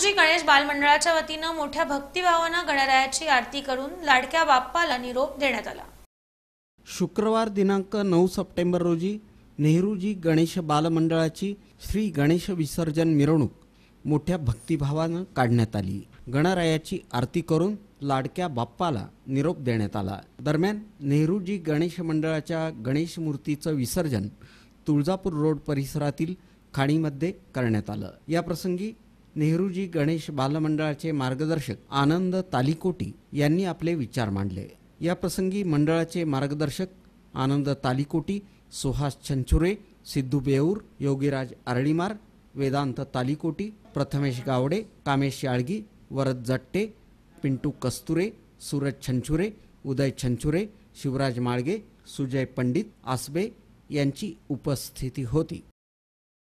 नेहरूजी गणेश बालमंडळाच्या वतीनं मोठ्या भक्तिभावानं गणरायाची आरती करून लाडक्या बाप्पाला निरोप देण्यात आला. शुक्रवार दिनांक नऊ सप्टेंबर रोजी नेहरूजी गणेश बालमंडळाची श्री गणेश विसर्जन मिरवणूक मोठ्या भक्तिभावानं काढण्यात आली. गणरायाची आरती करून लाडक्या बाप्पाला निरोप देण्यात आला. दरम्यान नेहरूजी गणेश मंडळाच्या गणेश मूर्तीचं विसर्जन तुळजापूर रोड परिसरातील खाणीमध्ये करण्यात आलं. याप्रसंगी नेहरूजी गणेश बालमंडळाचे मार्गदर्शक आनंद तालिकोटी यांनी आपले विचार मांडले. या प्रसंगी मंडळाचे मार्गदर्शक आनंद तालिकोटी सुहास छंचुरे सिद्धू बेऊर योगीराज आरळीमार वेदांत तालिकोटी प्रथमेश गावडे कामेश याळगी वरद जट्टे पिंटू कस्तुरे सूरज छंचुरे उदय छंचुरे शिवराज माळगे सुजय पंडित आसबे यांची उपस्थिती होती.